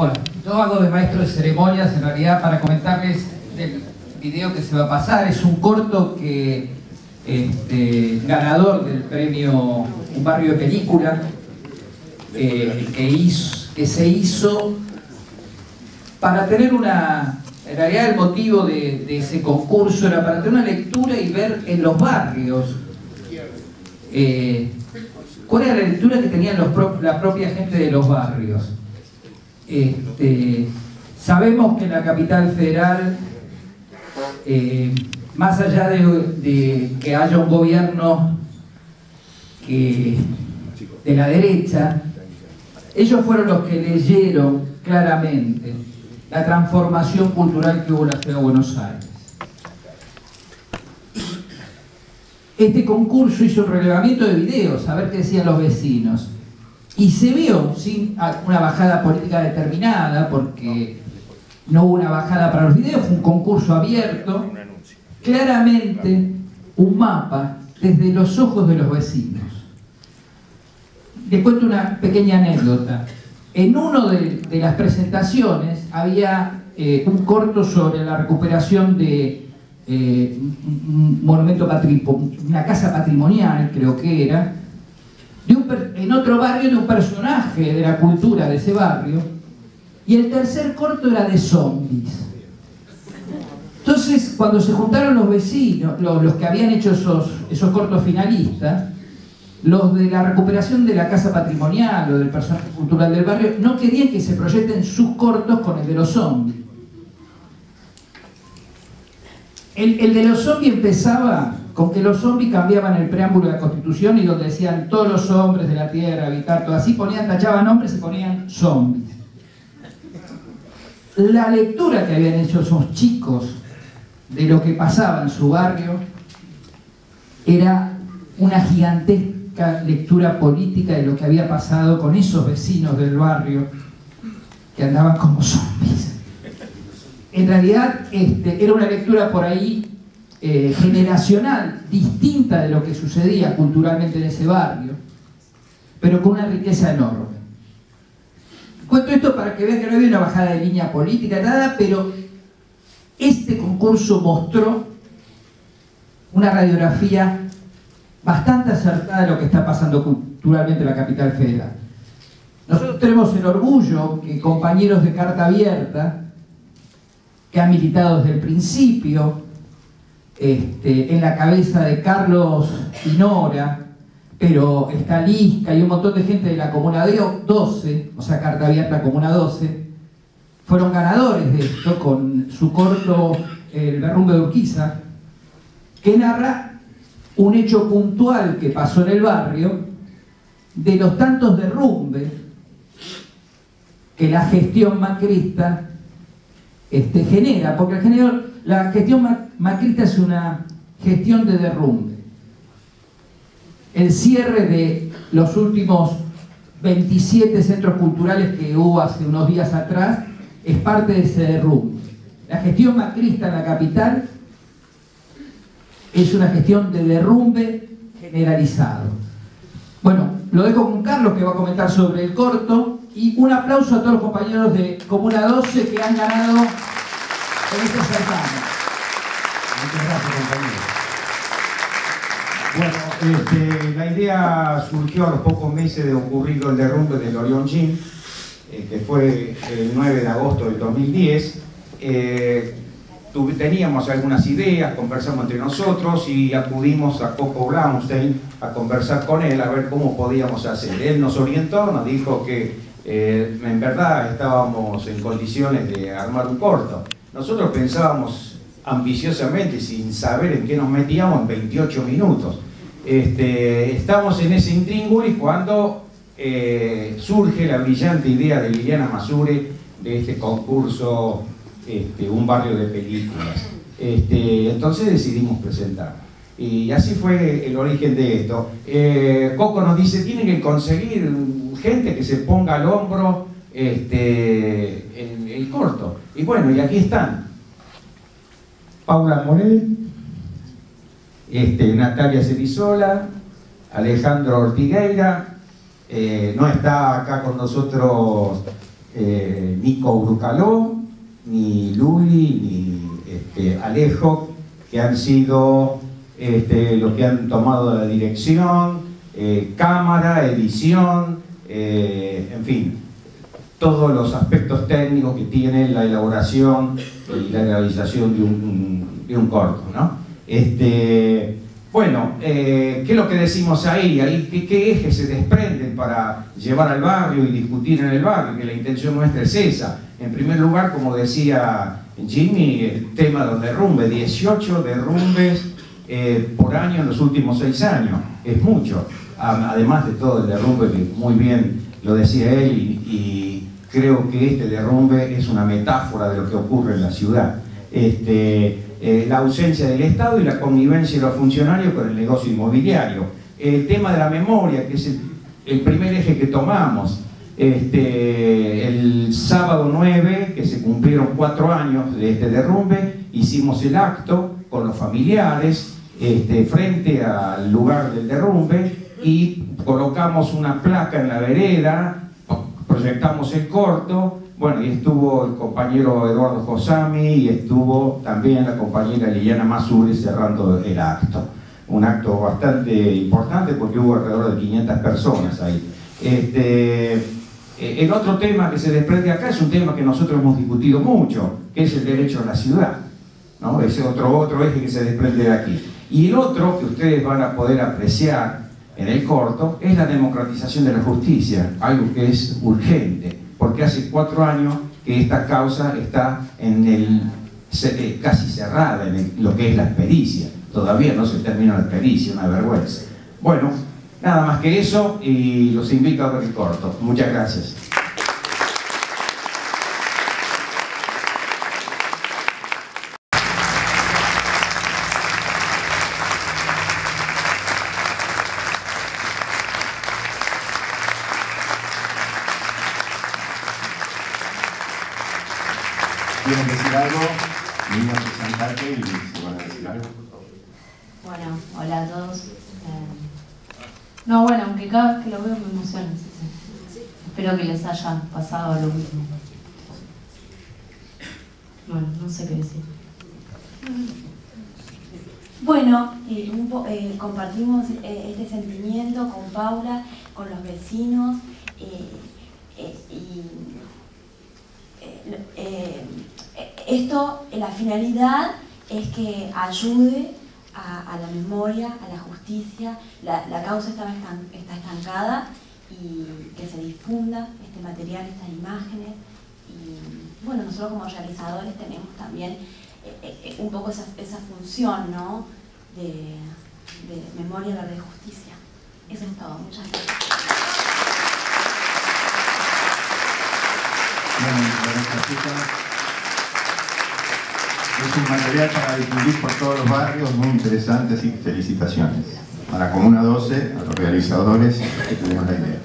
Hola, yo hago de maestro de ceremonias en realidad para comentarles del video que se va a pasar. Es un corto que este, ganador del premio Un barrio de película eh, que, hizo, que se hizo para tener una... En realidad el motivo de, ese concurso era para tener una lectura y ver en los barrios eh, cuál era la lectura que tenían la propia gente de los barrios. Este, sabemos que en la capital federal, eh, más allá de, que haya un gobierno de la derecha, ellos fueron los que leyeron claramente la transformación cultural que hubo en la ciudad de Buenos Aires. Este concurso hizo un relevamiento de videos, a ver qué decían los vecinos. Y se vio sin una bajada política determinada, porque no hubo una bajada para los videos, fue un concurso abierto, claramente un mapa desde los ojos de los vecinos. Les cuento una pequeña anécdota. En una de, las presentaciones había eh, un corto sobre la recuperación de eh, un monumento una casa patrimonial, creo que era, en otro barrio de un personaje de la cultura de ese barrio, y el tercer corto era de zombies. Entonces, cuando se juntaron los vecinos, los, que habían hecho esos, esos cortos finalistas, los de la recuperación de la casa patrimonial o del personaje cultural del barrio, no querían que se proyecten sus cortos con el de los zombies. El, el de los zombies empezaba con que los zombies cambiaban el preámbulo de la Constitución y donde decían todos los hombres de la tierra habitar, todo así, ponían, tachaban hombres y ponían zombies. La lectura que habían hecho esos chicos de lo que pasaba en su barrio era una gigantesca lectura política de lo que había pasado con esos vecinos del barrio que andaban como zombies. En realidad este, era una lectura por ahí eh, generacional distinta de lo que sucedía culturalmente en ese barrio, pero con una riqueza enorme. Cuento esto para que vean que no había una bajada de línea política, nada, pero este concurso mostró una radiografía bastante acertada de lo que está pasando culturalmente en la capital federal. Nosotros tenemos el orgullo que compañeros de carta abierta, que han militado desde el principio, este, en la cabeza de Carlos Pinora, pero está Lisca y un montón de gente de la Comuna 12, o sea, Carta Abierta Comuna 12, fueron ganadores de esto con su corto El Berrumbe de Urquiza, que narra un hecho puntual que pasó en el barrio de los tantos derrumbes que la gestión macrista este, genera, porque la gestión macrista es una gestión de derrumbe. El cierre de los últimos 27 centros culturales que hubo hace unos días atrás es parte de ese derrumbe. La gestión macrista en la capital es una gestión de derrumbe generalizado. Bueno, lo dejo con Carlos que va a comentar sobre el corto y un aplauso a todos los compañeros de Comuna 12 que han ganado en este certamen. Muchas gracias, compañero. Bueno, este, la idea surgió a los pocos meses de ocurrido el derrumbe del Orion Gym, eh, que fue el 9 de agosto del 2010. Eh, teníamos algunas ideas, conversamos entre nosotros y acudimos a Coco Blaustein a conversar con él a ver cómo podíamos hacer. Él nos orientó, nos dijo que eh, en verdad estábamos en condiciones de armar un corto. Nosotros pensábamos ambiciosamente, sin saber en qué nos metíamos, en 28 minutos. Este, estamos en ese intríngulis cuando eh, surge la brillante idea de Liliana Masure de este concurso este, Un barrio de películas. Este, entonces decidimos presentar. Y así fue el origen de esto. Eh, Coco nos dice, tienen que conseguir gente que se ponga al hombro este, en el corto. Y bueno, y aquí están. Paula Morel, este, Natalia Cerizola, Alejandro Ortigueira, eh, no está acá con nosotros eh, Nico Brucaló, ni Luli, ni este, Alejo, que han sido este, los que han tomado la dirección, eh, cámara, edición, en fin, todos los aspectos técnicos que tiene la elaboración y la realización de un, de corto. ¿no? Este, bueno, eh, ¿qué es lo que decimos ahí? ahí ¿qué, ¿Qué ejes se desprenden para llevar al barrio y discutir en el barrio? Que la intención nuestra es esa. En primer lugar, como decía Jimmy, el tema de los derrumbes, 18 derrumbes eh, por año en los últimos seis años, es mucho. Además de todo el derrumbe que muy bien lo decía él y, creo que este derrumbe es una metáfora de lo que ocurre en la ciudad. Este, eh, la ausencia del Estado y la convivencia de los funcionarios con el negocio inmobiliario. El tema de la memoria, que es el, primer eje que tomamos. Este, el sábado 9, que se cumplieron cuatro años de este derrumbe, hicimos el acto con los familiares este, frente al lugar del derrumbe y colocamos una placa en la vereda, proyectamos el corto, bueno, y estuvo el compañero Eduardo Josami y estuvo también la compañera Liliana Masuri cerrando el acto. Un acto bastante importante porque hubo alrededor de 500 personas ahí. Este, eh, el otro tema que se desprende acá es un tema que nosotros hemos discutido mucho, que es el derecho a la ciudad. ¿no? Ese otro, otro eje que se desprende de aquí. Y el otro que ustedes van a poder apreciar en el corto es la democratización de la justicia, algo que es urgente porque hace cuatro años que esta causa está en el, eh, casi cerrada en lo que es la pericia. Todavía no se termina la pericia, una vergüenza. Bueno, nada más que eso y los invito a ver el corto. Muchas gracias. ¿Quieren decir algo? Niños, presentarte y si van a decir algo, por favor. Bueno, hola a todos. Eh, no, bueno, aunque cada vez que lo veo me emociona. Espero que les haya pasado lo mismo. Bueno, no sé qué decir. Bueno, eh, eh, compartimos este sentimiento con Paula, con los vecinos y esto, la finalidad es que ayude a, la memoria, a la justicia, la, causa está, está estancada y que se difunda este material, estas imágenes. Y bueno, nosotros como realizadores tenemos también eh, eh, eh, un poco esa, función ¿no? de, memoria, la de justicia. Eso es todo. Muchas gracias. Es un material para difundir por todos los barrios, muy interesante, así que felicitaciones. A la Comuna 12, a los realizadores que tuvieron la idea.